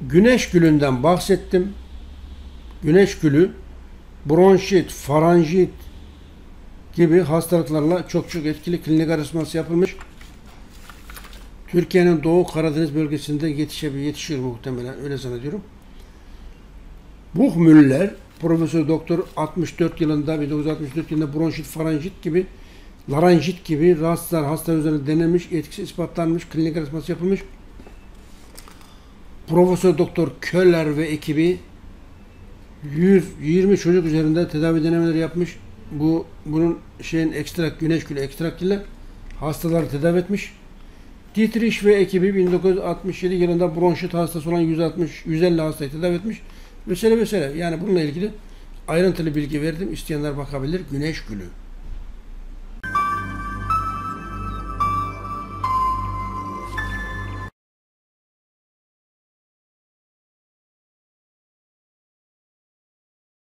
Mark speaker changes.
Speaker 1: Güneş gülünden bahsettim. Güneş gülü bronşit, faranjit gibi hastalıklarla çok çok etkili klinik araştırması yapılmış. Türkiye'nin Doğu Karadeniz bölgesinde yetişebilir, yetişir muhtemelen öyle zannediyorum. Buchmüller Profesör Doktor 64 yılında 1964 yılında bronşit, faranjit gibi laranjit gibi rahatsızlar hasta üzerinde denemiş, etkisi ispatlanmış, klinik araştırması yapılmış. Profesör Doktor Köller ve ekibi 120 çocuk üzerinde tedavi denemeleri yapmış. Bu bunun şeyin ekstrak güneş gülü ekstrak ile hastaları tedavi etmiş. Dietrich ve ekibi 1967 yılında bronşit hastası olan 160 150 hastayı tedavi etmiş. Vesaire vesaire. Yani bununla ilgili ayrıntılı bilgi verdim. İsteyenler bakabilir. Güneş gülü.